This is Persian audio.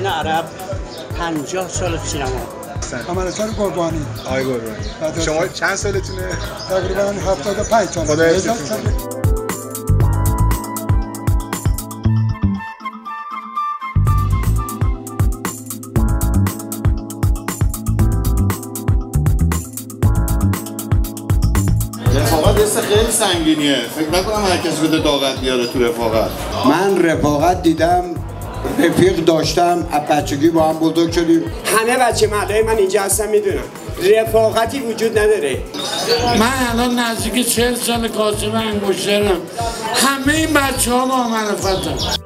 عرب 50 سال سینما عملکار قربانی. آقای قربانی. شما چند سالتونه؟ تقریبا 75 سال. خدا حفظتون خیلی سنگینیه. فکر نکنم هر کسی بده طاقت بیاره تو رفاقت. من رفاقت دیدم رفیق داشتم از بچگی با هم بزرگ شدیم. همه بچه مردای من اینجا هستن می‌دونم. رفاقتی وجود نداره. من الان نزدیک چهل سال کاسب انگشترم. همه این بچه ها با معرفتم